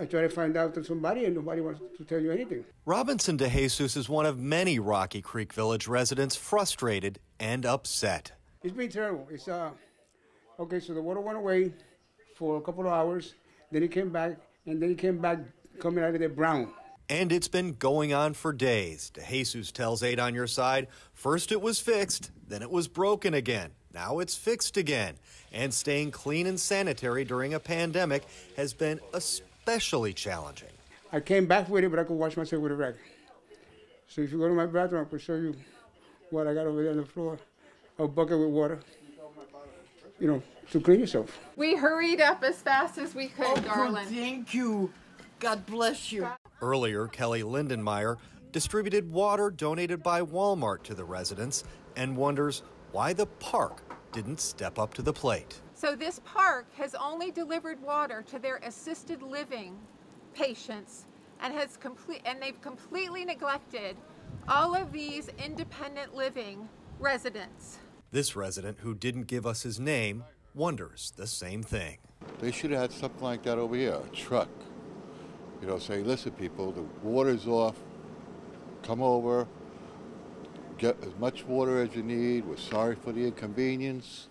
I try to find out to somebody, and nobody wants to tell you anything. Robinson DeJesus is one of many Rocky Creek Village residents frustrated and upset. It's been terrible. It's uh, okay. So the water went away for a couple of hours, then it came back, and then it came back coming out of the brown. And it's been going on for days. De Jesus tells 8 on your side first it was fixed, then it was broken again. Now it's fixed again. And staying clean and sanitary during a pandemic has been especially challenging. I came back with it, but I could wash myself with a rag. So if you go to my bathroom, I can show you what I got over there on the floor a bucket with water, you know, to clean yourself. We hurried up as fast as we could, oh, darling. Thank you. God bless you. Earlier, Kelly Lindenmeyer distributed water donated by Walmart to the residents and wonders why the park didn't step up to the plate. So this park has only delivered water to their assisted living patients and has complete and they've completely neglected all of these independent living residents. This resident who didn't give us his name wonders the same thing. They should have had something like that over here, a truck. You know, say, listen, people, the water's off. Come over, get as much water as you need. We're sorry for the inconvenience.